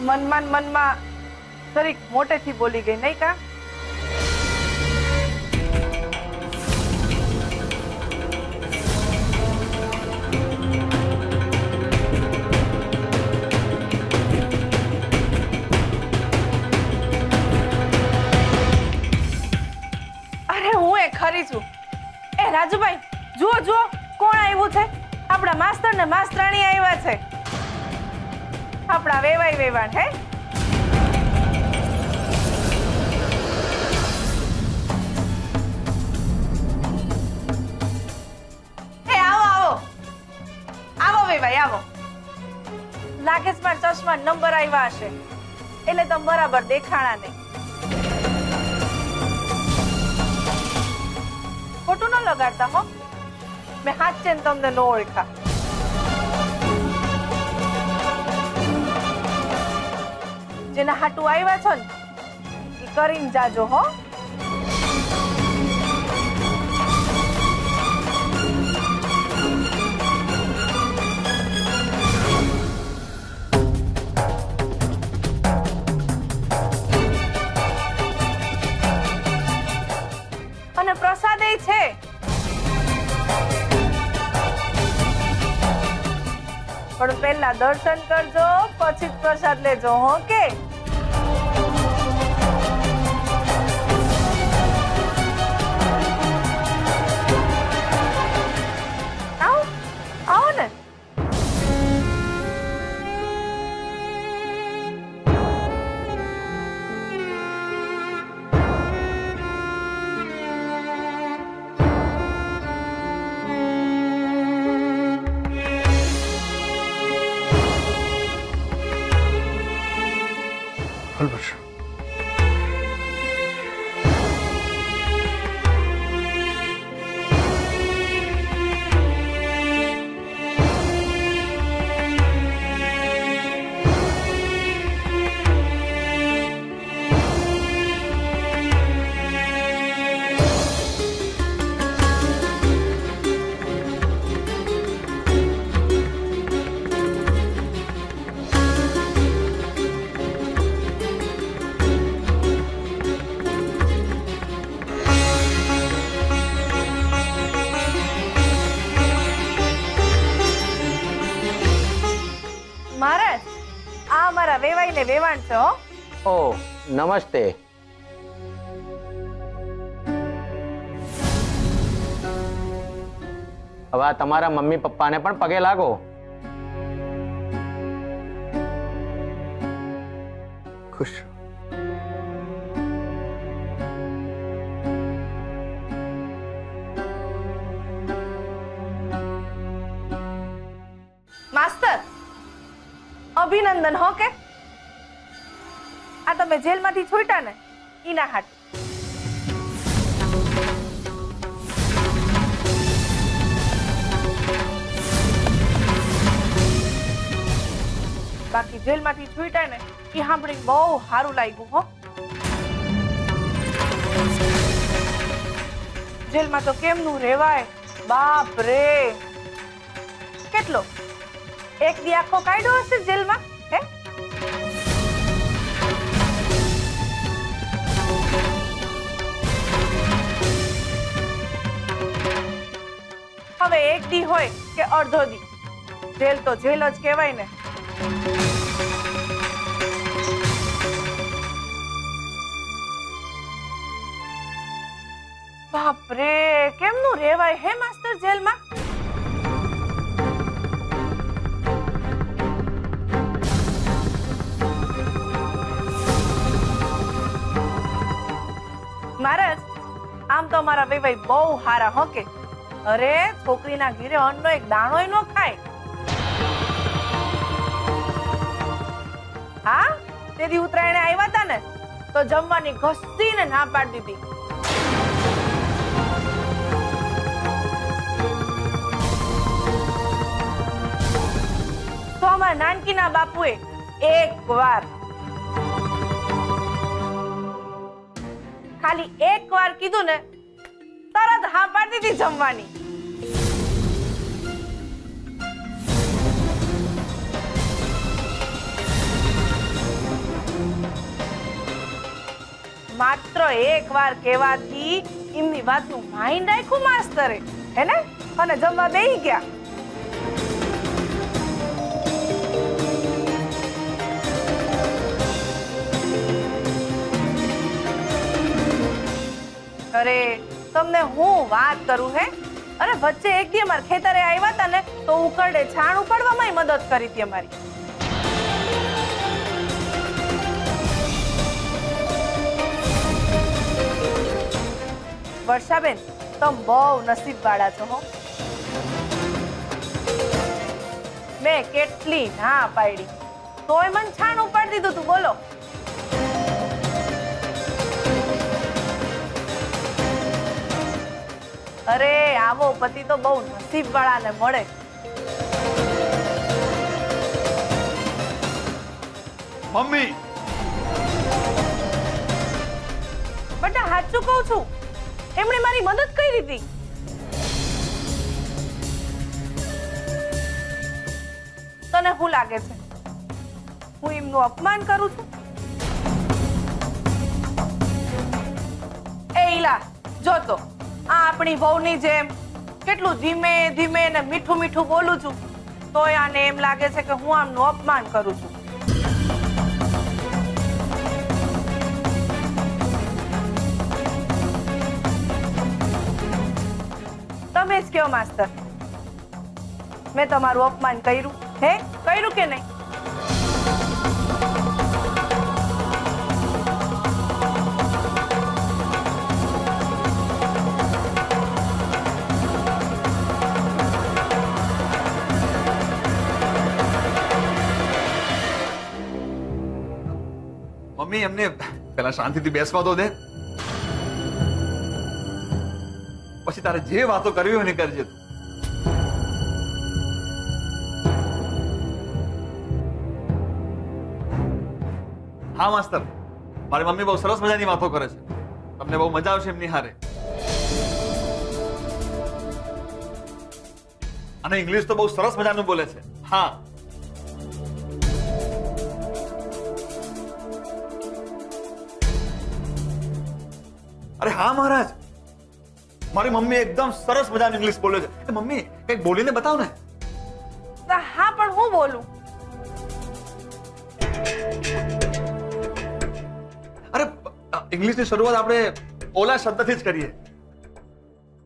મનમાં ને મનમાં જરીક મોટેથી બોલી ગઈ નહીં કા અરે હું એ ખરી છું એ રાજુભાઈ જુઓ જુઓ કોણ આવ્યું છે આપણા માસ્તર ને માસ્તરાણી આવ્યા છે આપણા વેવાય વેવાણ હે એ આવો આવો આવો વેવાય આવો લાગે છે મારા ચશ્મા નંબર આવ્યા હશે એટલે તમે બરાબર દેખાણા નહીં ખોટું ન લગાડતા હો મેં હાથ છે ને તમને ન ઓળખા જેના હાટુ આવ્યા છો ને એ કરીને જાજો હો. પહેલા દર્શન કરજો પછી જ પ્રસાદ લેજો હો કે વેવાઈ ને વેવાણ છે હો ઓ નમસ્તે હવે આ તમારા મમ્મી પપ્પાને પણ પગે લાગો ખુશ છું. માસ્તર અભિનંદન હો કે આ તમે જેલમાંથી છૂટ્યા ને ઈના હાટ બાકી જેલમાંથી છૂટ્યા ને એ સાંભળીને બહુ સારું લાગ્યું હો જેલમાં તો કેમનું રેવાય બાપ રે કેટલો એક દી આખો કાઢ્યો હશે જેલમાં હવે એક દી હોય કે અડધો દી જેલ તો જેલ જ કહેવાય ને બાપ રે કેમનું રેવાય હે માસ્ટર જેલમાં મહારાજ આમ તો અમારા વેવાઈ બહુ હારા હો કે અરે છોકરીના ઘીરે અન્નનો એક દાણોય નો ખાય હા તે દી ઉત્તરાયણે આવ્યા હતા ને તો જમવાની ઘસીને ના પાડી દીધી તો અમારા નાનકીના બાપુએ એક વાર ખાલી એક વાર કીધું ને તરત હા પાડી દીધી જમવાની માત્ર એક વાર કહેવાથી એમની વાતનું માઇન્ડ રાખ્યું માસ્તરે હે ને અને જમવા બેહી ગયા અરે તમને હું વાત કરું હે અરે વચ્ચે એક દી અમારા ખેતરે આવ્યા હતા ને તો ઉકરડે છાણ ઉપાડવામાં મદદ કરી હતી અમારી વર્ષાબેન તમે બહુ નસીબ વાળા છો હો મેં કેટલી ના પાડી તોય મને છાણ ઉપાડી દીધું તું બોલો અરે આવો પતિ તો બહુ નસીબ વાળાને મળે. મમ્મી! બટા સાચું કહું છું એમણે મારી મદદ કરી દીધી. તને શું લાગે છે? હું એમનું અપમાન કરું છું? આ આપણી વહુની જેમ કેટલું ધીમે ધીમે ને મીઠું મીઠું બોલું છું તોય આને એમ લાગે છે કે હું આમનું અપમાન કરું છું તમે જ કયો માસ્તર મેં તમારું અપમાન કર્યું હે કર્યું કે નહીં મમ્મી, એમને પેલા શાંતિથી બેસવા તો દે. પછી તારે જે વાતો કરવી હોય ને કરજે તું. હા, માસ્તર. મારી મમ્મી બહુ સરસ મજાની વાતો કરે છે. તમને બહુ મજા આવશે એમની હારે. અને ઇંગ્લિશ તો બહુ સરસ મજાનું બોલે છે. હા. અરે હા મહારાજ. મારી મમ્મી એકદમ સરસ મજાની ઇંગ્લિશ બોલે છે. એ મમ્મી કંઈક બોલીને બતાવ ને. હા પણ હું બોલું? અરે ઇંગ્લિશની શરૂઆત આપણે ઓલા શબ્દથી જ કરીએ.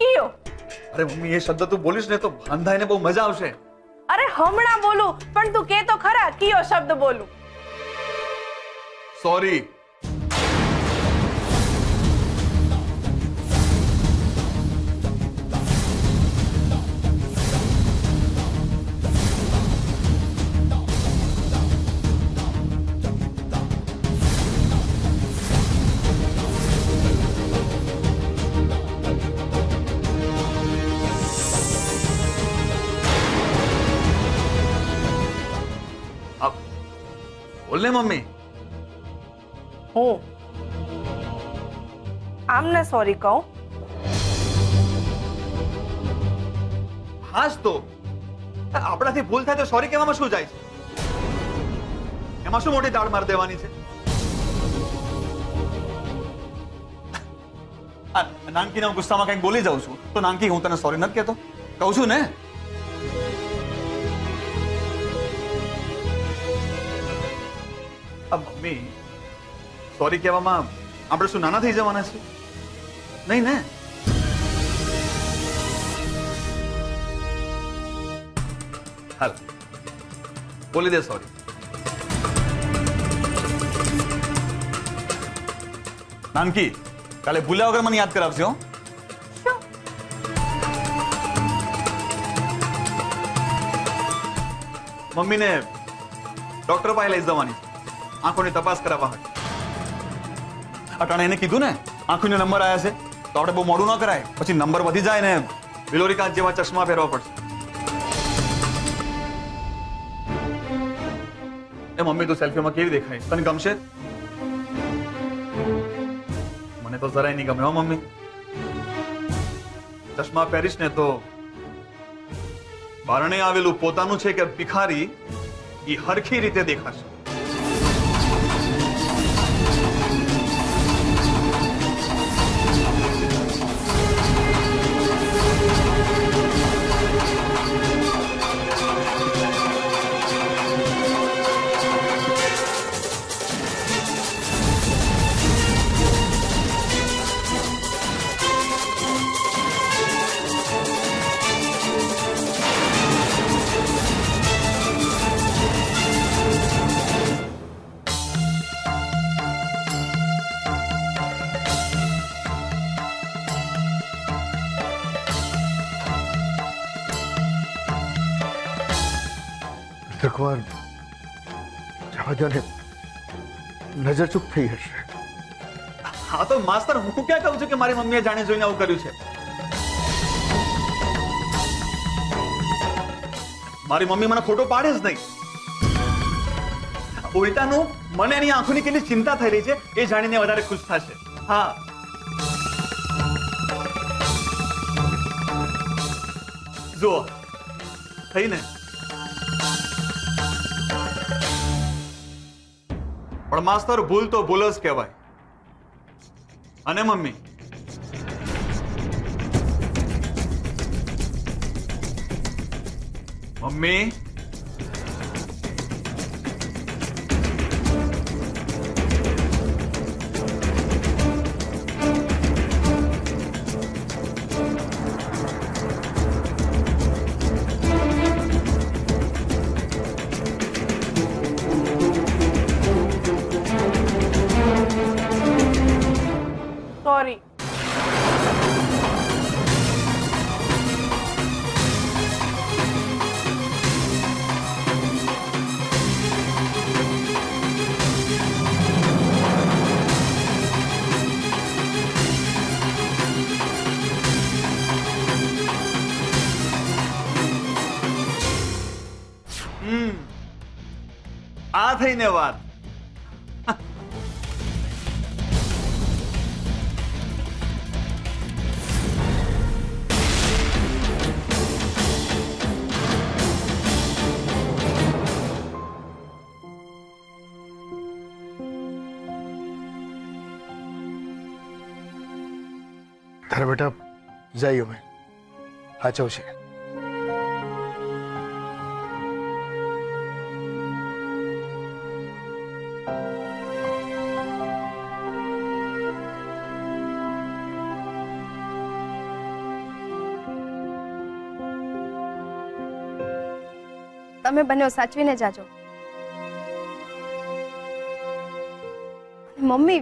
કયો? અરે મમ્મી એ શબ્દ તું બોલીશ ને તો ભાંધાઈને બહુ મજા આવશે. અરે હમણાં બોલું પણ તું કે તો ખરા કયો શબ્દ બોલું? સોરી બોલ ને મમ્મી હું આમને સોરી કહું હાસ તો આપણાથી ભૂલ થાય તો સોરી કહેવામાં શું જાય છે એમાં શું મોટી દાળ માર દેવાની છે આ નાનકીના ગુસ્સામાં કંઈક બોલી જાઉં છું તો નાનકી હું તને સોરી નથી કહેતો કહું છું ને આ મમ્મી સોરી કહેવામાં આપણે શું નાના થઈ જવાના છે નહીં ને હાલ બોલી દે સોરી નાનકી કાલે ભૂલ્યા વગર મને યાદ કરાવશે હો શું મમ્મીને ડોક્ટર પાસે લઈ જવાની આંખોની તપાસ કરાવવા હોય અટાણે એને કીધું ને આંખોનો નંબર આવ્યા છે તો આપણે બહુ મોડું ન કરાય પછી નંબર વધી જાય ને વિલોરી કાચ જેવા ચશ્મા પહેરવા પડશે એ મમ્મી તું સેલ્ફીમાં કેવી દેખાય તને ગમશે મને તો જરાય નહીં ગમે હો મમ્મી ચશ્મા પહેરીશ ને તો બારણે આવેલું પોતાનું છે કે ભિખારી એ હરખી રીતે દેખાશે જવા દો નજર ચૂક થઈ હશે. હા, તો માસ્તર, હું ક્યાં કહું છું કે મારી મમ્મીએ જાણે જોઈને આવું કર્યું છે? મારી મમ્મી મને ખોટો પાડે જ નહીં. ઉલટાનું, મને એની આંખોની કેટલી ચિંતા થઈ રહી છે, એ જાણીને વધારે ખુશ થશે. હા. જુઓ થઈ ને પણ માસ્તર ભૂલ તો ભૂલ જ કહેવાય અને મમ્મી મમ્મી रही आ थी ने बात તારા બેટા, જઈએ અમે. સાચવ છે. તમે બંને સાચવીને જાજો. મમ્મી,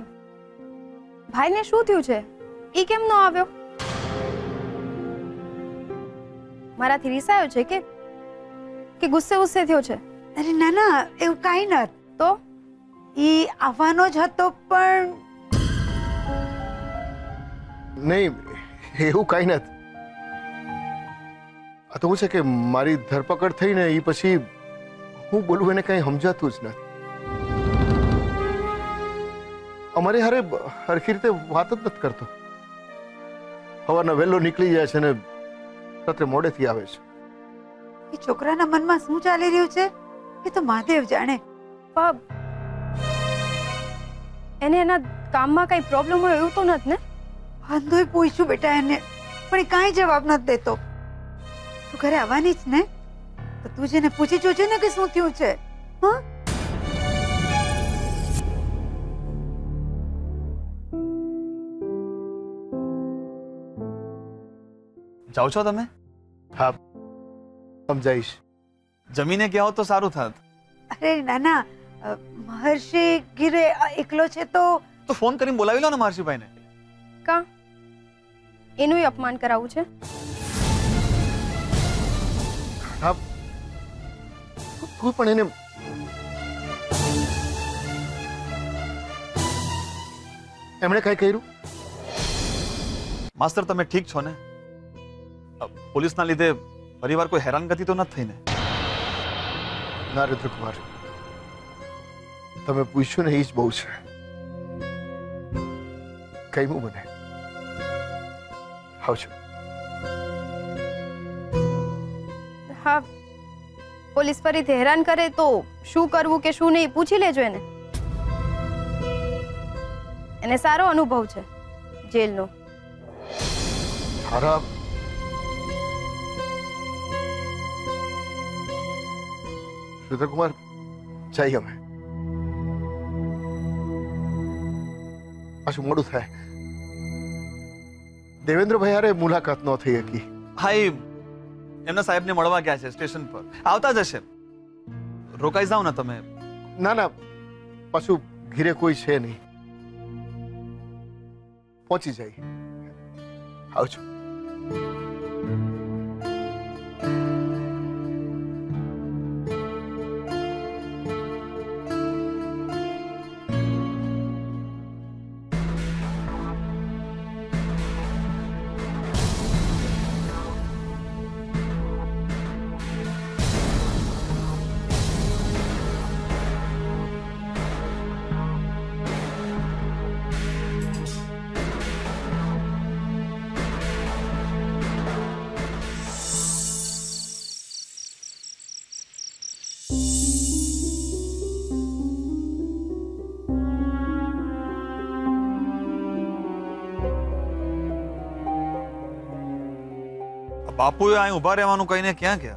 ભાઈને શું થયું છે? ઈ કેમ ન આવ્યો મારાથી રીસાયો છે કે કે ગુસ્સે ગુસ્સે થયો છે અરે ના ના એવું કાંઈ નત તો ઈ આવવાનો જ હતો પણ નહીં એવું કાંઈ નથી આ તો હું છે કે મારી ધરપકડ થઈ ને એ પછી હું બોલું એને કાંઈ સમજાતું જ નથી અમારે હારે હરખી રીતે વાત જ નથી કરતો સવારના વહેલો નીકળી જાય છે ને રાત્રે મોડેથી આવે છે. એ છોકરાના મનમાં શું ચાલી રહ્યું છે? એ તો મહાદેવ જાણે. પબ એને એના કામમાં કઈ પ્રોબ્લેમ હોય એવું તો નથી ને? વાંધોય પૂછ્યું બેટા એને પણ એ કાંઈ જવાબ નથી દેતો. તું ઘરે આવવાની જ ને? તો તું જેને પૂછી જોજે ને કે શું થયું છે? હા? જાઓ છો તમે? હા. સમજાઈશ જમીને ગયા હોત તો સારું થાત. અરે ના ના. મહર્ષિ ગીરે એકલો છે તો? તો ફોન કરીને બોલાવી લો ને મહર્ષિભાઈને. કા? એનું અપમાન કરાવવું છે? હા પણ એને એમણે કઈ કર્યું? માસ્તર તમે ઠીક છો ને? પોલીસના લીધે પરિવાર કોઈ હેરાનગતિ તો નથી થઈ ને ના રુદ્રકુમાર તમે પૂછ્યું ને એ જ બહુ છે કઈમું મને આવજો હા પોલીસ ફરીથી હેરાન કરે તો શું કરવું કે શું નહીં પૂછી લેજો એને એને સારો અનુભવ છે જેલનો તારા રુદ્રકુમાર જઈએ અમે પાછું મોડું થાય દેવેન્દ્રભાઈ હારે મુલાકાત ન થઈ હતી હા એ એમના સાહેબને મળવા ગયા છે સ્ટેશન પર આવતા જ હશે રોકાઈ જાઓ ને તમે ના ના પાછું ઘીરે કોઈ છે નહીં પહોંચી જાય આવજો બાપુએ અહીં ઊભા રહેવાનું કહીને ક્યાં ગયા?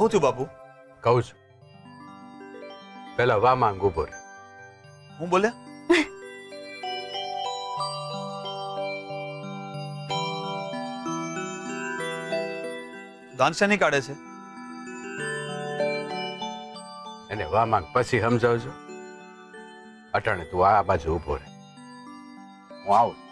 હું થયું બાપુ? કહું છું. પેલા વા માંગ ઊભો હું બોલ્યા? દાંત શેની કાઢે છે. એને વા માંગ પછી સમજાવજો. અટાણે તું આ બાજુ ઊભો રહે. હું આવું.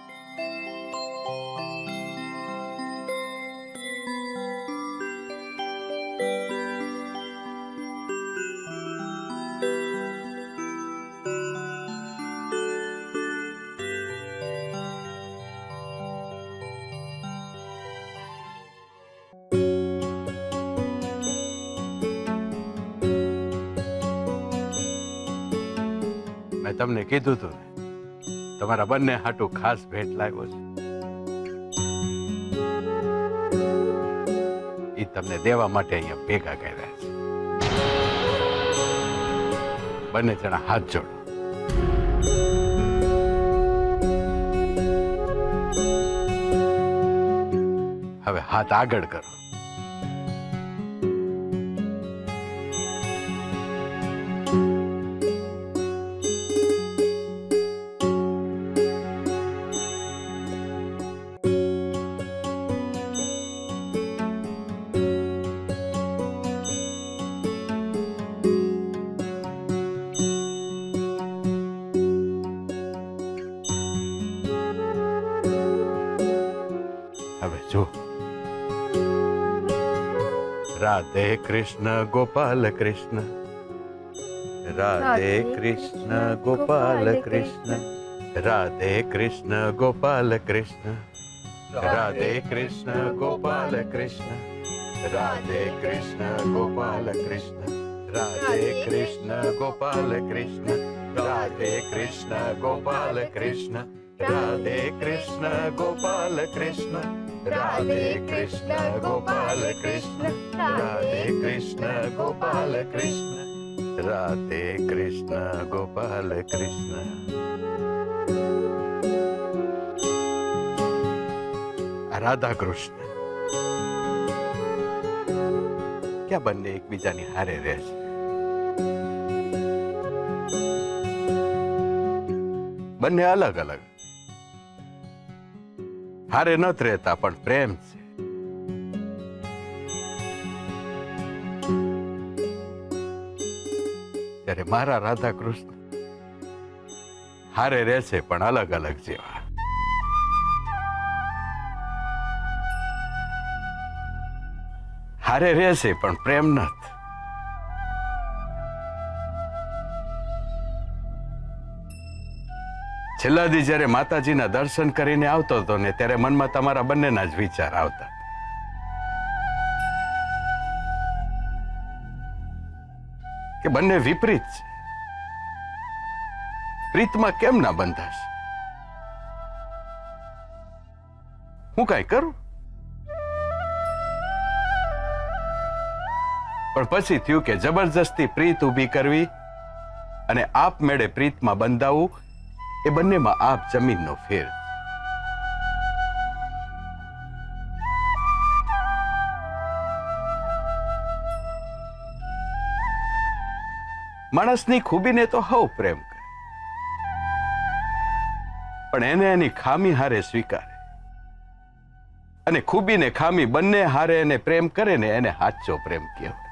તમને કીધું તું ને તમારા બંને હાટું ખાસ ભેટ લાવ્યો છે એ તમને દેવા માટે અહીંયા ભેગા કર્યા છે બંને જણા હાથ જોડો હવે હાથ આગળ કરો राधे कृष्ण गोपाल कृष्ण। राधे कृष्ण गोपाल कृष्ण। राधे कृष्ण गोपाल कृष्ण। राधे कृष्ण गोपाल कृष्ण। राधे कृष्ण गोपाल कृष्ण। राधे कृष्ण। गोपाल कृष्ण। राधे कृष्ण गोपाल कृष्ण। राधे कृष्ण गोपाल कृष्ण। राधे कृष्ण गोपाल कृष्ण राधे कृष्ण गोपाल कृष्ण। राधे कृष्ण गोपाल कृष्ण राधा कृष्ण क्या બંને एक હારે રહે છે બંને अलग અલગ હારે નત રહેતા, પણ પ્રેમ છે. ત્યારે મારા રાધા કૃષ્ણ હારે રહેશે પણ અલગ અલગ જેવા. હારે રહેશે પણ પ્રેમ નથ છેલ્લા દી જ્યારે માતાજીના દર્શન કરીને આવતો હતો ને ત્યારે મનમાં તમારા બંનેના જ વિચાર આવતા. કે બંને વિપરીત છે. પ્રીતમાં કેમ ના બંધાશ? હું કઈ કરું? પણ પછી થયું કે જબરજસ્તી પ્રીત ઊભી કરવી અને આપમેળે પ્રીતમાં બંધાવવું એ બંનેમાં આપ જમીનનો ફેર છે. માણસની ખૂબીને તો હવ પ્રેમ કરે પણ એને એની ખામી હારે સ્વીકારે અને ખૂબીને ખામી બંને હારે એને પ્રેમ કરે ને એને સાચો પ્રેમ કહેવાય